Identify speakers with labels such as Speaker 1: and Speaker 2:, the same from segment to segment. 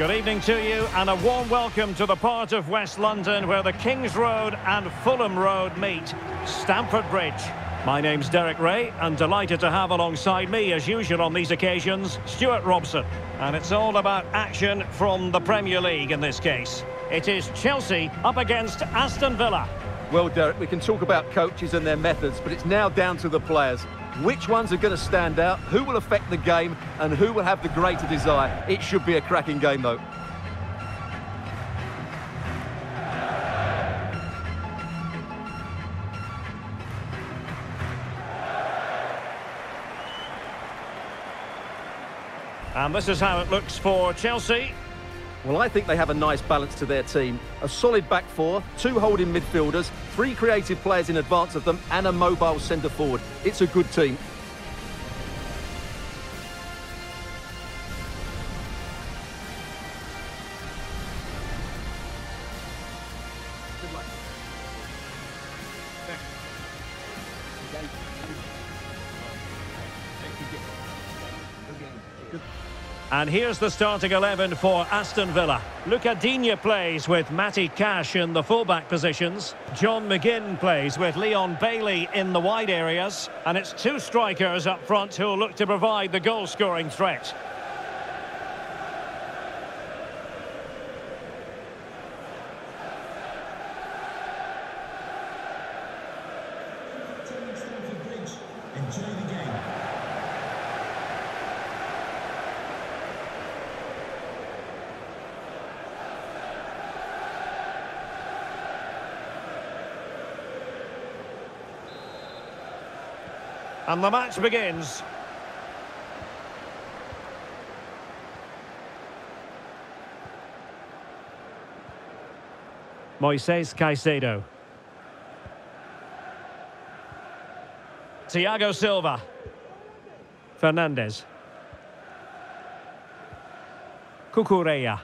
Speaker 1: Good evening to you and a warm welcome to the part of West London where the Kings Road and Fulham Road meet, Stamford Bridge. My name's Derek Ray and delighted to have alongside me as usual on these occasions, Stuart Robson. And it's all about action from the Premier League in this case. It is Chelsea up against Aston Villa.
Speaker 2: Well, Derek, we can talk about coaches and their methods, but it's now down to the players. Which ones are going to stand out, who will affect the game, and who will have the greater desire? It should be a cracking game, though.
Speaker 1: And this is how it looks for Chelsea.
Speaker 2: Well, I think they have a nice balance to their team. A solid back four, two holding midfielders, three creative players in advance of them, and a mobile centre forward. It's a good team.
Speaker 1: And here's the starting 11 for Aston Villa. Luca plays with Matty Cash in the fullback positions. John McGinn plays with Leon Bailey in the wide areas. And it's two strikers up front who'll look to provide the goal-scoring threat. And the match begins. Moises Caicedo. Thiago Silva. Fernandez. Cucurella.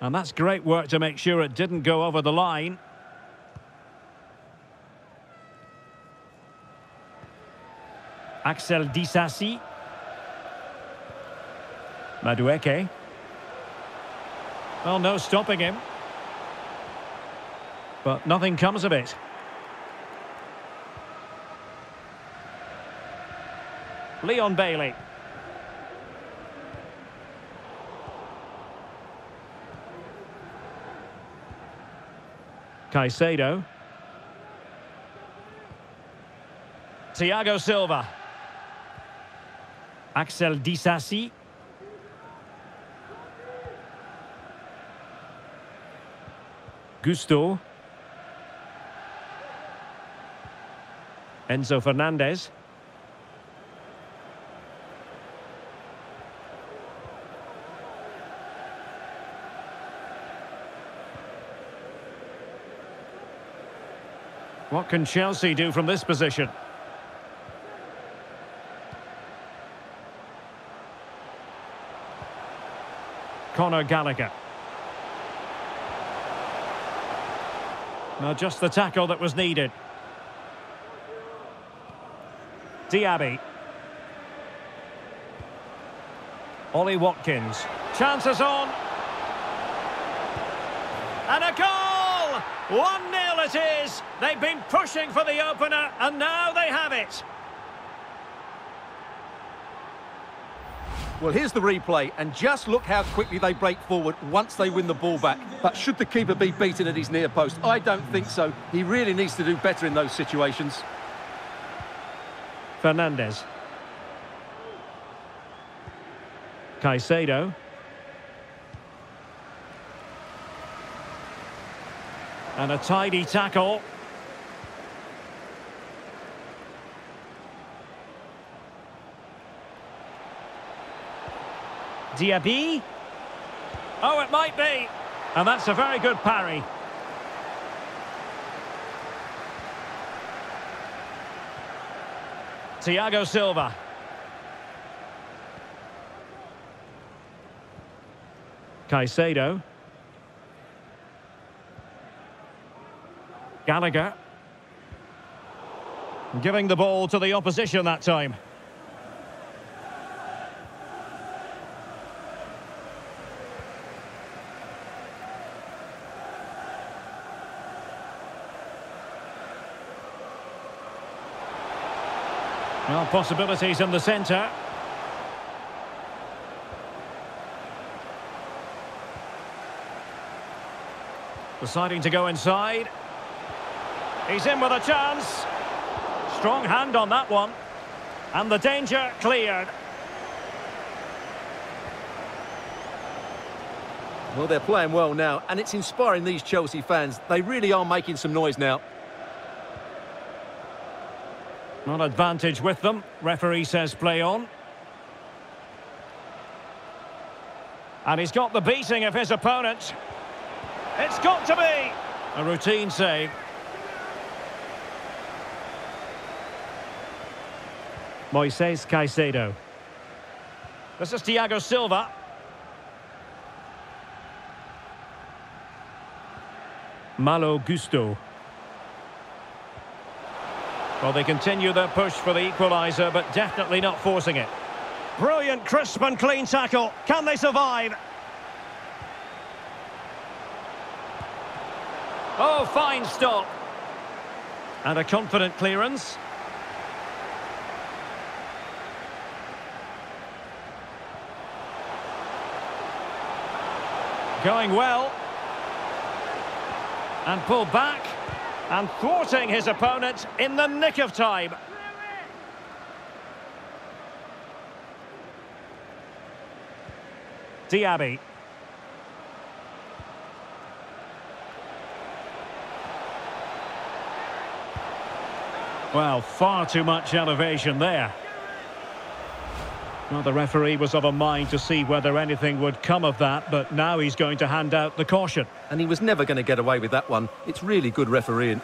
Speaker 1: And that's great work to make sure it didn't go over the line. Axel Disasi. Madueke. Well, no stopping him. But nothing comes of it. Leon Bailey. Caicedo. Thiago Silva. Axel Disasi. Gusto. Enzo Fernandez. What can Chelsea do from this position? Conor Gallagher. Now just the tackle that was needed. Diaby. Ollie Watkins. Chances on. And a goal! 1-0 it is. They've been pushing for the opener and now they have it.
Speaker 2: Well, here's the replay, and just look how quickly they break forward once they win the ball back. But should the keeper be beaten at his near post? I don't think so. He really needs to do better in those situations.
Speaker 1: Fernandez. Caicedo. And a tidy tackle. Diaby. Oh, it might be. And that's a very good parry. Thiago Silva. Caicedo. Gallagher. Giving the ball to the opposition that time. Well, possibilities in the centre. Deciding to go inside. He's in with a chance. Strong hand on that one. And the danger cleared.
Speaker 2: Well, they're playing well now, and it's inspiring these Chelsea fans. They really are making some noise now.
Speaker 1: Not advantage with them. Referee says play on. And he's got the beating of his opponent. It's got to be a routine save. Moises Caicedo. This is Thiago Silva. Malo Gusto. Well, they continue their push for the equaliser, but definitely not forcing it. Brilliant, crisp and clean tackle. Can they survive? Oh, fine stop. And a confident clearance. Going well. And pulled back. And thwarting his opponent in the nick of time. Diaby. Well, far too much elevation there. Well, the referee was of a mind to see whether anything would come of that, but now he's going to hand out the caution.
Speaker 2: And he was never going to get away with that one. It's really good refereeing.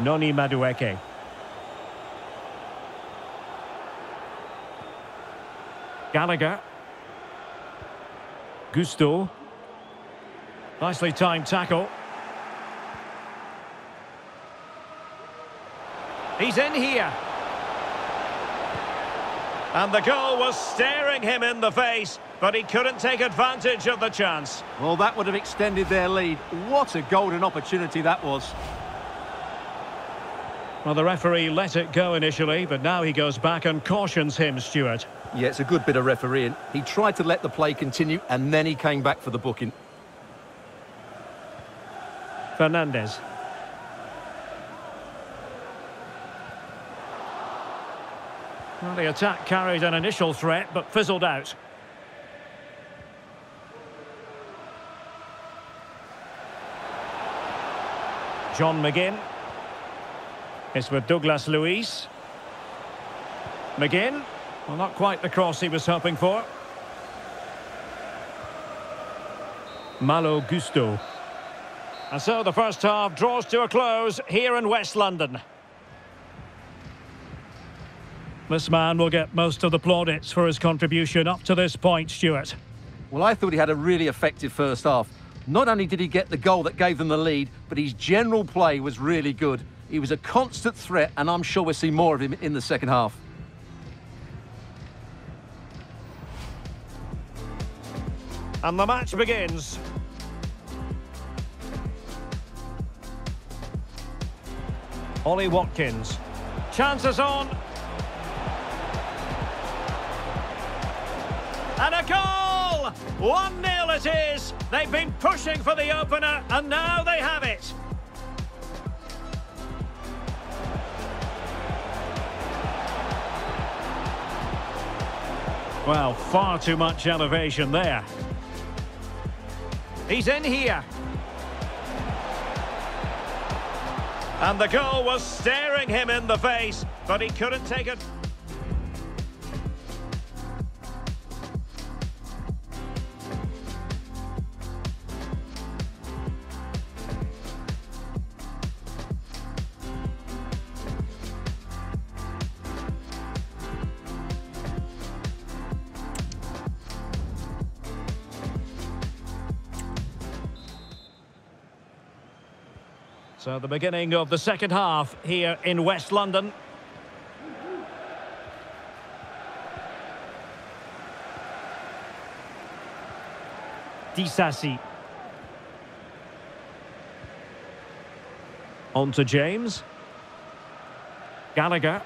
Speaker 1: Noni Madueke. Gallagher. Gusto. Nicely timed tackle. He's in here. And the goal was staring him in the face, but he couldn't take advantage of the chance.
Speaker 2: Well, that would have extended their lead. What a golden opportunity that was.
Speaker 1: Well, the referee let it go initially, but now he goes back and cautions him, Stuart.
Speaker 2: Yeah, it's a good bit of refereeing. He tried to let the play continue, and then he came back for the booking.
Speaker 1: Fernandez. Well, the attack carried an initial threat, but fizzled out. John McGinn. It's with Douglas Luiz. McGinn. Well, not quite the cross he was hoping for. Malo Gusto. And so the first half draws to a close here in West London. This man will get most of the plaudits for his contribution up to this point, Stuart.
Speaker 2: Well, I thought he had a really effective first half. Not only did he get the goal that gave them the lead, but his general play was really good. He was a constant threat, and I'm sure we'll see more of him in the second half.
Speaker 1: And the match begins. Ollie Watkins. Chances on. Goal! 1-0 it is. They've been pushing for the opener, and now they have it. Well, far too much elevation there. He's in here. And the goal was staring him in the face, but he couldn't take it. The beginning of the second half here in West London. Disasi. On to James. Gallagher.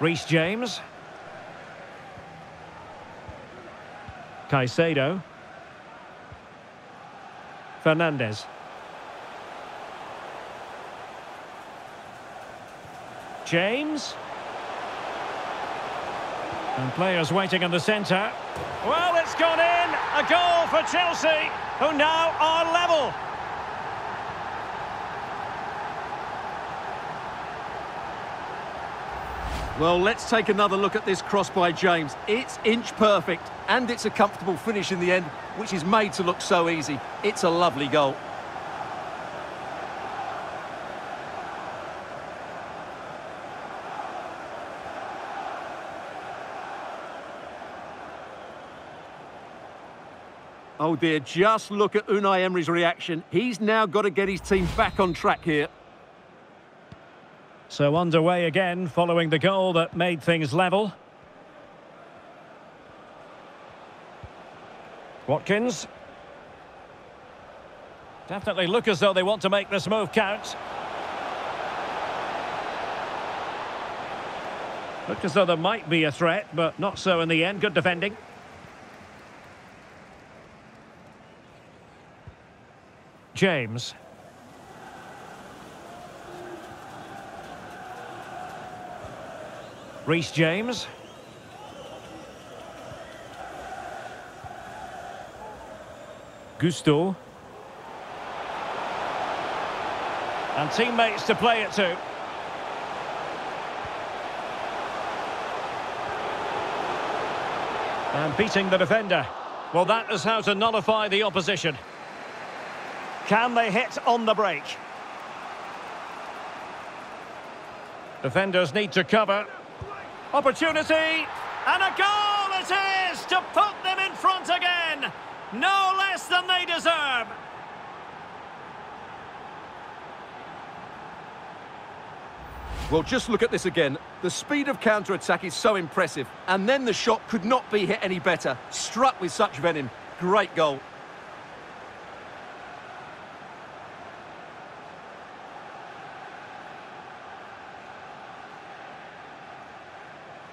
Speaker 1: Reece James. Caicedo. Fernandez. James. And players waiting in the centre. Well, it's gone in. A goal for Chelsea, who now are level.
Speaker 2: Well, let's take another look at this cross by James. It's inch perfect, and it's a comfortable finish in the end, which is made to look so easy. It's a lovely goal. Oh dear, just look at Unai Emery's reaction. He's now got to get his team back on track here.
Speaker 1: So underway again following the goal that made things level. Watkins. Definitely look as though they want to make this move count. Look as though there might be a threat, but not so in the end. Good defending. James. Reece James. Gusto. And teammates to play it to. And beating the defender. Well, that is how to nullify the opposition. Can they hit on the break? Defenders need to cover. Opportunity, and a goal it is to put them in front again. No less than they deserve.
Speaker 2: Well, just look at this again. The speed of counter-attack is so impressive. And then the shot could not be hit any better. Struck with such venom. Great goal.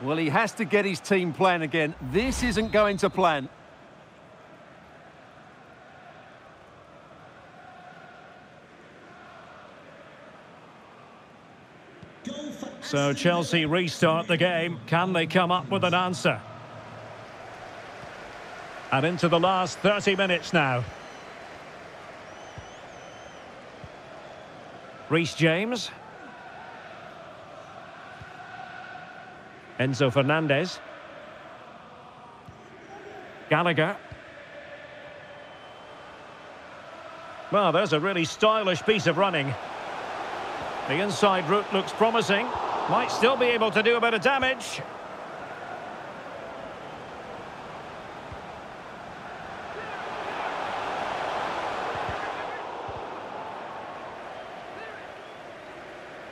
Speaker 2: Well, he has to get his team playing again. This isn't going to plan.
Speaker 1: So Chelsea restart the game. Can they come up with an answer? And into the last 30 minutes now. Reece James. Enzo Fernandez. Gallagher. Well, there's a really stylish piece of running. The inside route looks promising. Might still be able to do a bit of damage.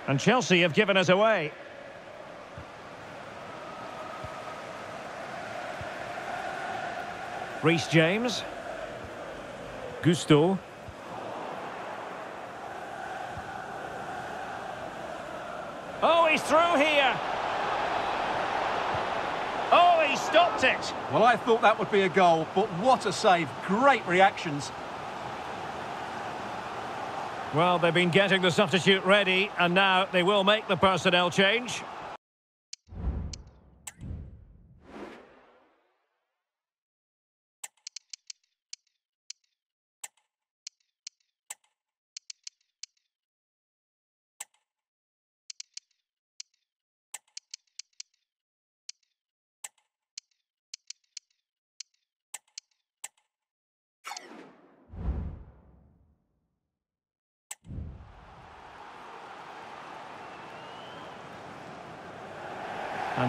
Speaker 1: And Chelsea have given us away. Reece James. Gusto. Oh, he's through here. Oh, he stopped it.
Speaker 2: Well, I thought that would be a goal, but what a save. Great reactions.
Speaker 1: Well, they've been getting the substitute ready, and now they will make the personnel change.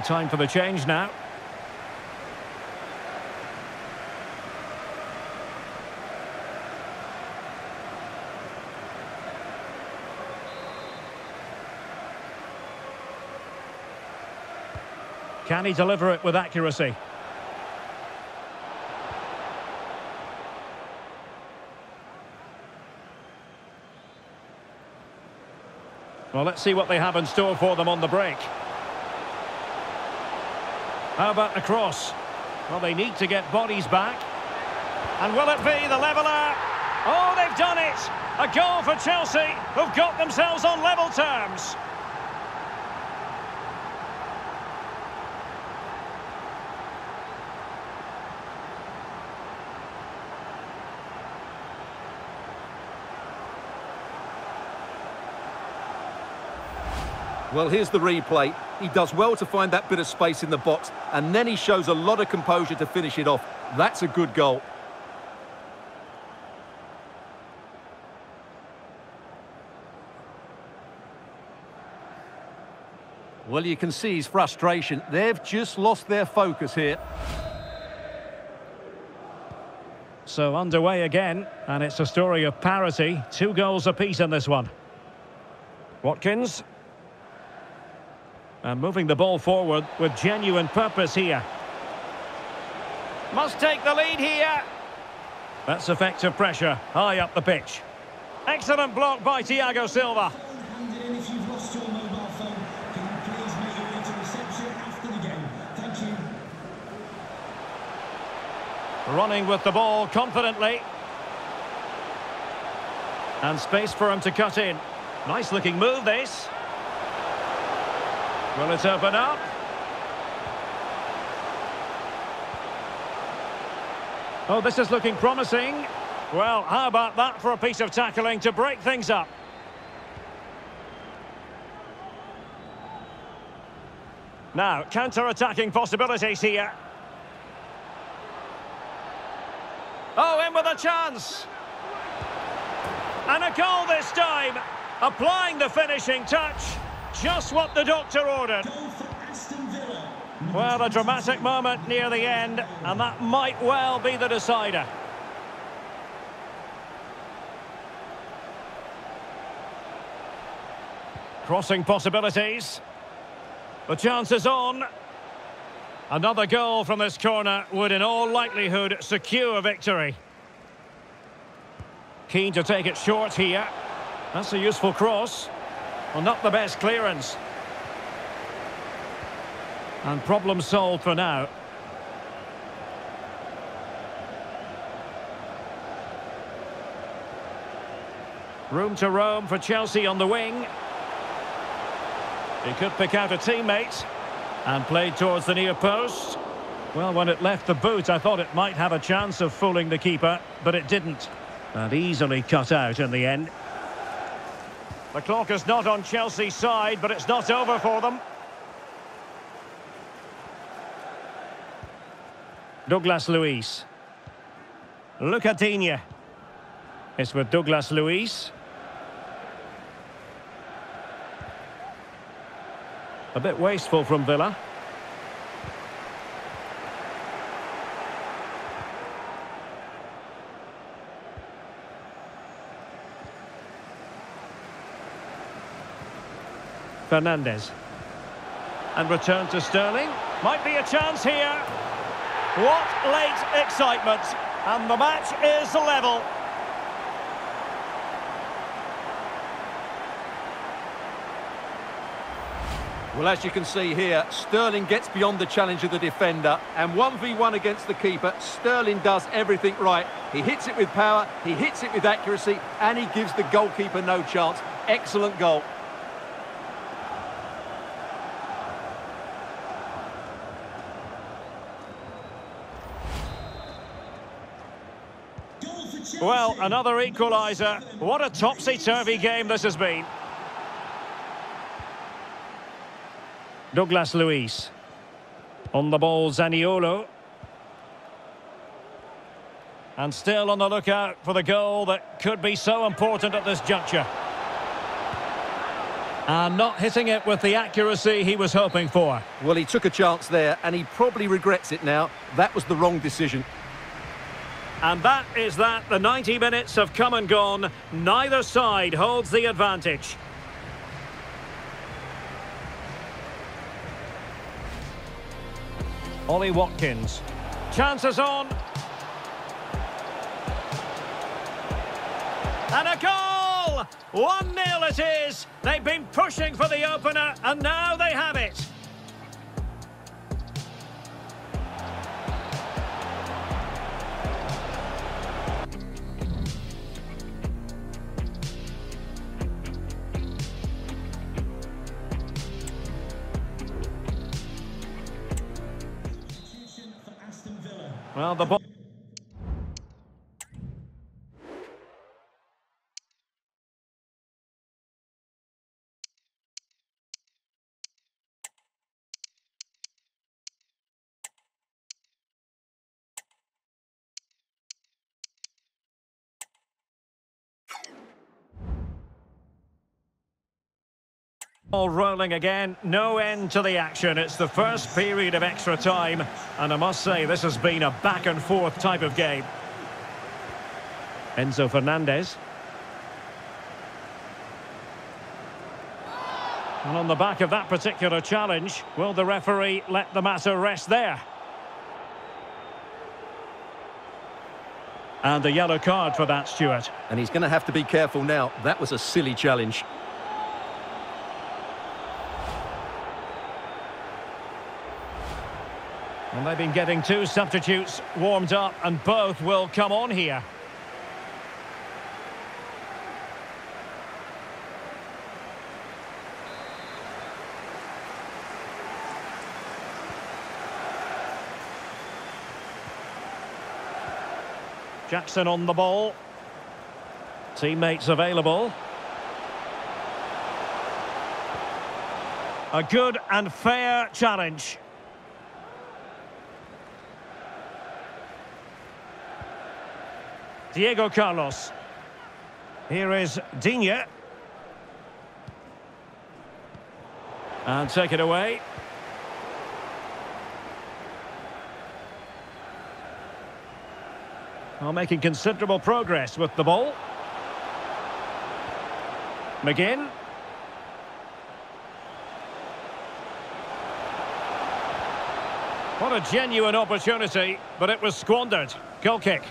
Speaker 1: And time for the change now. Can he deliver it with accuracy? Well, let's see what they have in store for them on the break. How about the cross? Well, they need to get bodies back. And will it be the leveller? Oh, they've done it! A goal for Chelsea, who've got themselves on level terms.
Speaker 2: Well, here's the replay. He does well to find that bit of space in the box, and then he shows a lot of composure to finish it off. That's a good goal. Well, you can see his frustration. They've just lost their focus here.
Speaker 1: So underway again, and it's a story of parity. Two goals apiece in this one. Watkins. And moving the ball forward with genuine purpose here. Must take the lead here. That's effective pressure, high up the pitch. Excellent block by Thiago Silva. Running with the ball confidently. And space for him to cut in. Nice looking move this. Will it open up? Oh, this is looking promising. Well, how about that for a piece of tackling to break things up? Now, counter-attacking possibilities here. Oh, in with a chance. And a goal this time. Applying the finishing touch. Just what the doctor ordered. Well, a dramatic moment near the end, and that might well be the decider. Crossing possibilities. The chance is on. Another goal from this corner would in all likelihood secure victory. Keen to take it short here. That's a useful cross. Well, not the best clearance. And problem solved for now. Room to roam for Chelsea on the wing. He could pick out a teammate. And played towards the near post. Well, when it left the boot, I thought it might have a chance of fooling the keeper, but it didn't. And easily cut out in the end. The clock is not on Chelsea's side, but it's not over for them. Douglas Luiz. Lucas Digne. It's with Douglas Luiz. A bit wasteful from Villa. Fernandez. And return to Sterling. Might be a chance here. What late excitement. And the match is level.
Speaker 2: Well, as you can see here, Sterling gets beyond the challenge of the defender. And 1v1 against the keeper, Sterling does everything right. He hits it with power, he hits it with accuracy, and he gives the goalkeeper no chance. Excellent goal.
Speaker 1: Well, another equaliser. What a topsy-turvy game this has been. Douglas Luiz. On the ball, Zaniolo. And still on the lookout for the goal that could be so important at this juncture. And not hitting it with the accuracy he was hoping for.
Speaker 2: Well, he took a chance there, and he probably regrets it now. That was the wrong decision.
Speaker 1: And that is that. The 90 minutes have come and gone. Neither side holds the advantage. Ollie Watkins. Chances on. And a goal! goal! 1-0 it is. They've been pushing for the opener, and now they have it. Well, the ball... All rolling again, no end to the action. It's the first period of extra time, and I must say this has been a back and forth type of game. Enzo Fernandez. And on the back of that particular challenge, will the referee let the matter rest there? And a yellow card for that, Stuart.
Speaker 2: And he's going to have to be careful now. That was a silly challenge.
Speaker 1: And they've been getting two substitutes warmed up, and both will come on here. Jackson on the ball. Teammates available. A good and fair challenge. Diego Carlos. Here is Digne. And take it away. Well, making considerable progress with the ball. McGinn. What a genuine opportunity, but it was squandered. Goal kick.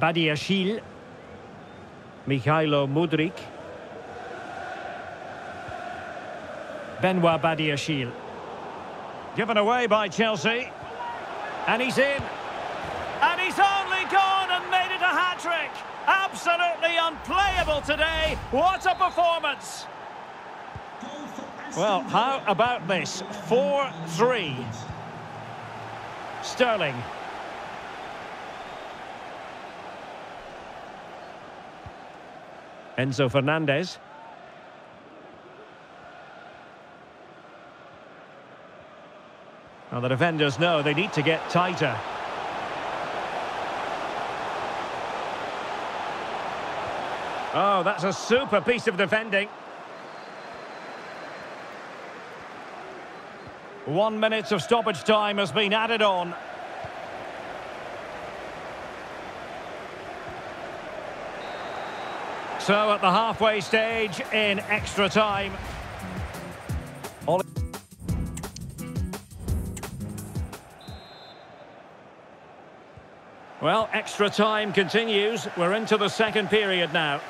Speaker 1: Badiashile. Mykhailo Mudryk. Benoit Badiashile. Given away by Chelsea. And he's in. And he's only gone and made it a hat-trick. Absolutely unplayable today. What a performance. Well, how about this? 4-3. Sterling. Enzo Fernandez. Now the defenders know they need to get tighter. Oh, that's a super piece of defending. One minute of stoppage time has been added on. So at the halfway stage in extra time. Well, extra time continues. We're into the second period now.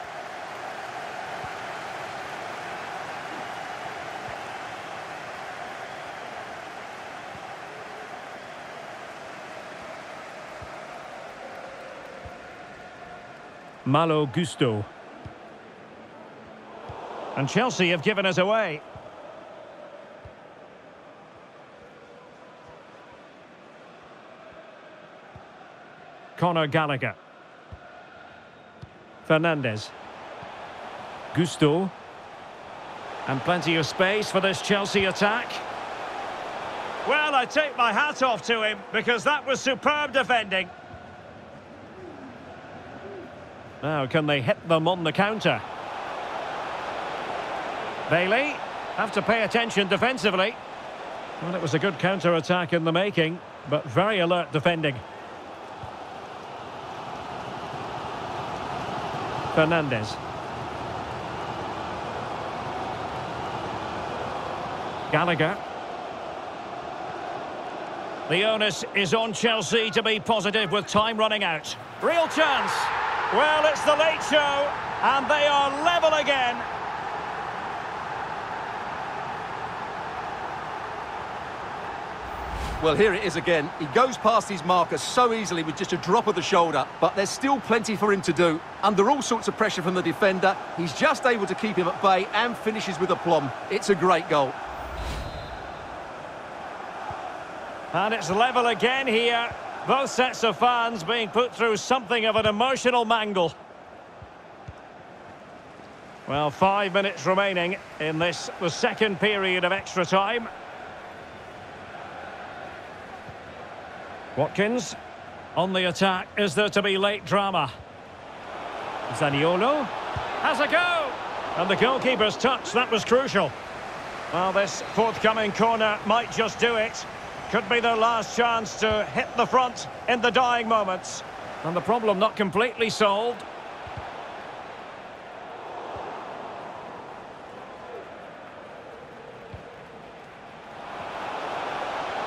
Speaker 1: Malo Gusto. And Chelsea have given us away. Conor Gallagher. Fernandez. Gusto. And plenty of space for this Chelsea attack. Well, I take my hat off to him because that was superb defending. Now, can they hit them on the counter? Bailey have to pay attention defensively. Well, it was a good counter-attack in the making, but very alert defending. Fernandez. Gallagher. The onus is on Chelsea to be positive with time running out. Real chance. Well, it's the late show, and they are level again.
Speaker 2: Well, here it is again. He goes past his marker so easily with just a drop of the shoulder, but there's still plenty for him to do. Under all sorts of pressure from the defender, he's just able to keep him at bay and finishes with aplomb. It's a great goal.
Speaker 1: And it's level again here. Both sets of fans being put through something of an emotional mangle. Well, five minutes remaining in this, the second period of extra time. Watkins on the attack. Is there to be late drama? Zaniolo has a go. And the goalkeeper's touch, that was crucial. Well, this forthcoming corner might just do it. Could be their last chance to hit the front in the dying moments. And the problem not completely solved.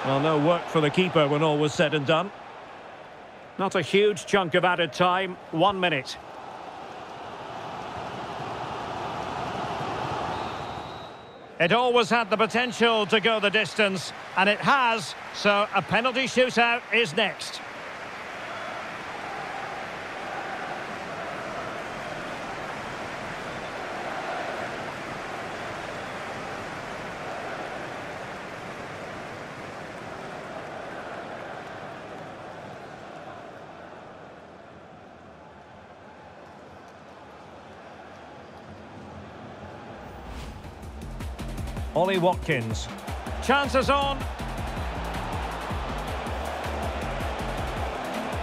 Speaker 1: Well, no work for the keeper when all was said and done. Not a huge chunk of added time, one minute. It always had the potential to go the distance, and it has, so a penalty shootout is next. Ollie Watkins. Chances on.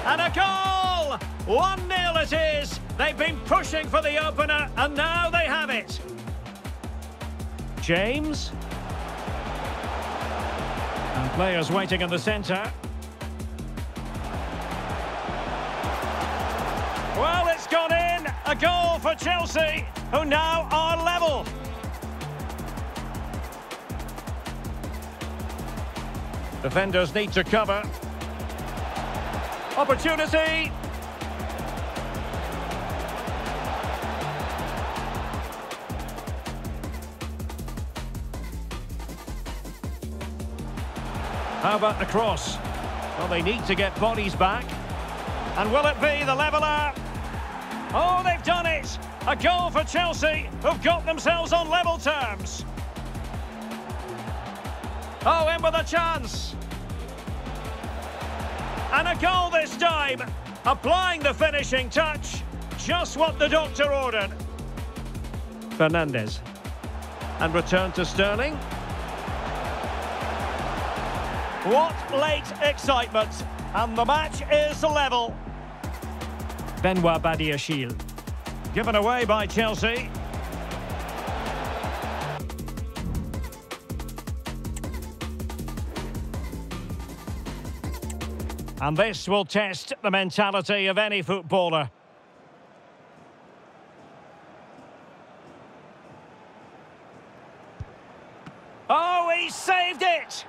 Speaker 1: And a goal! 1-0 it is. They've been pushing for the opener, and now they have it. James. And players waiting in the centre. Well, it's gone in. A goal for Chelsea, who now are level. Defenders need to cover. Opportunity. How about the cross? Well, they need to get bodies back. And will it be the leveller? Oh, they've done it! A goal for Chelsea, who've got themselves on level terms. Oh, in with a chance. And a goal this time. Applying the finishing touch. Just what the doctor ordered. Fernandez. And return to Sterling. What late excitement. And the match is level. Benoit Badiashile. Given away by Chelsea. And this will test the mentality of any footballer. Oh, he saved it!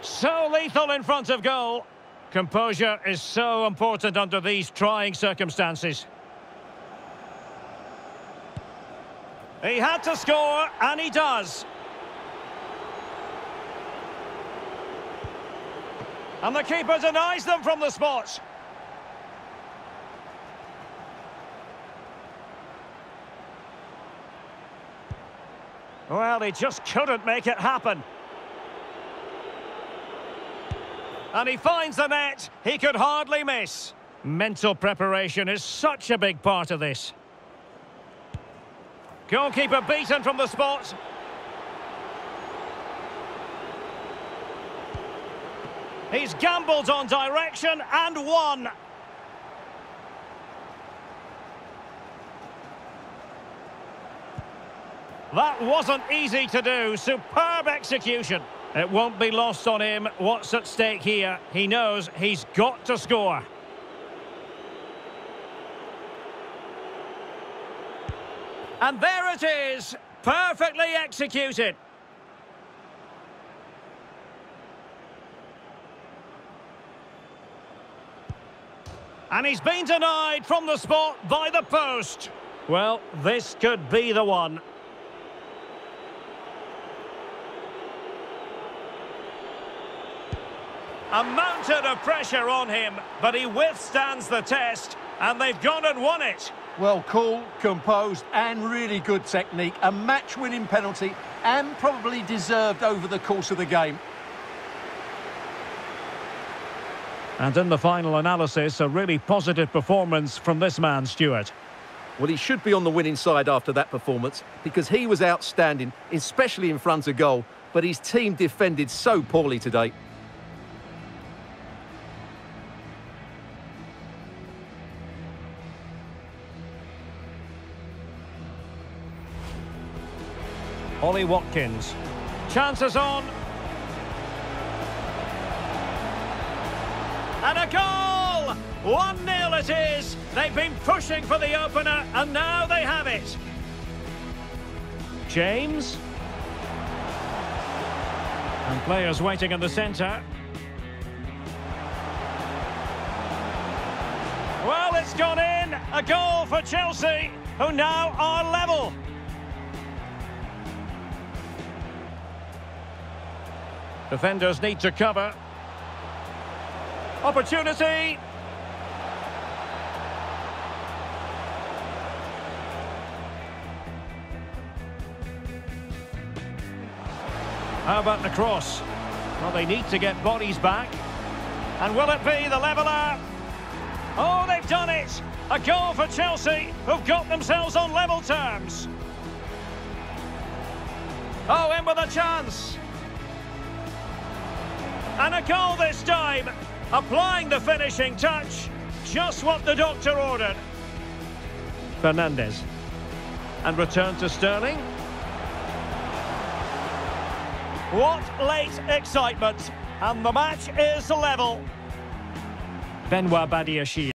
Speaker 1: So lethal in front of goal. Composure is so important under these trying circumstances. He had to score, and he does. And the keeper denies them from the spot. Well, he just couldn't make it happen. And he finds the net. He could hardly miss. Mental preparation is such a big part of this. Goalkeeper beaten from the spot. He's gambled on direction and won. That wasn't easy to do. Superb execution. It won't be lost on him what's at stake here. He knows he's got to score. And there it is. Perfectly executed. And he's been denied from the spot by the post. Well, this could be the one. A mountain of pressure on him, but he withstands the test, and they've gone and won it.
Speaker 2: Well, cool, composed, and really good technique. A match-winning penalty, and probably deserved over the course of the game.
Speaker 1: And in the final analysis, a really positive performance from this man, Stewart.
Speaker 2: Well, he should be on the winning side after that performance because he was outstanding, especially in front of goal, but his team defended so poorly today.
Speaker 1: Ollie Watkins. Chances on. And a goal! 1-0 it is. They've been pushing for the opener, and now they have it. James. And players waiting in the centre. Well, it's gone in. A goal for Chelsea, who now are level. Defenders need to cover. Opportunity. How about the cross? Well, they need to get bodies back. And will it be the leveller? Oh, they've done it! A goal for Chelsea, who've got themselves on level terms. Oh, in with a chance. And a goal this time, applying the finishing touch, just what the doctor ordered. Fernandez. And return to Sterling. What late excitement. And the match is level. Benoit Badiashile.